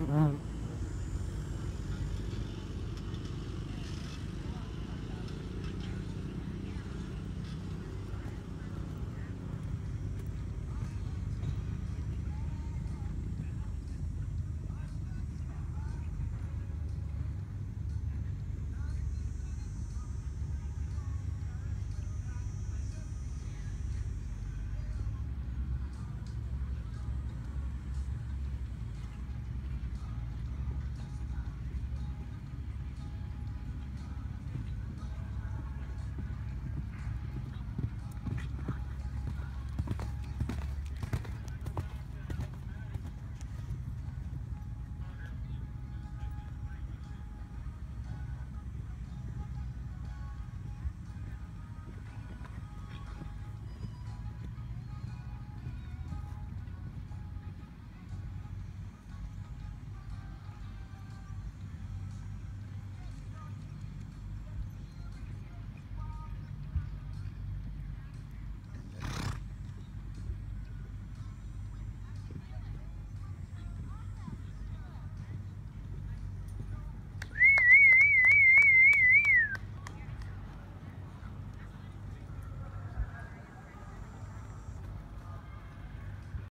Mm.